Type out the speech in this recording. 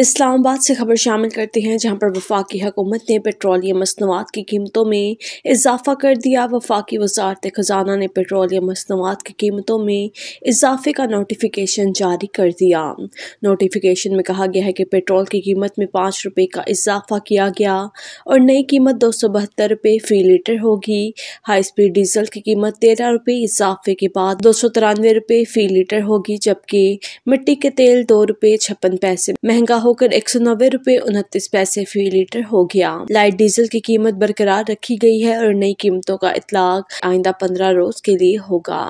इस्लामाबाद से खबर शामिल करते हैं, जहाँ पर वफाकी हुकूमत ने पेट्रोलियम मसनूआत की कीमतों में इजाफा कर दिया। वफाकी वजारत ख़जाना ने पेट्रोलियम मसनूआत की कीमतों में इजाफे का नोटिफिकेशन जारी कर दिया। नोटिफिकेशन में कहा गया है कि पेट्रोल की कीमत में पाँच रुपये का इजाफा किया गया और नई कीमत दो सौ बहत्तर रुपये फ़ी लीटर होगी। हाई स्पीड डीजल की कीमत तेरह रुपये इजाफे के बाद दो सौ तिरानवे रुपये फ़ी लीटर होगी, जबकि मिट्टी के तेल दो रुपये छप्पन पैसे। महँगा होकर एक सौ नब्बे रूपए उनतीस पैसे फ़ी लीटर हो गया। लाइट डीजल की कीमत बरकरार रखी गई है और नई कीमतों का इतलाक आइंदा पंद्रह रोज के लिए होगा।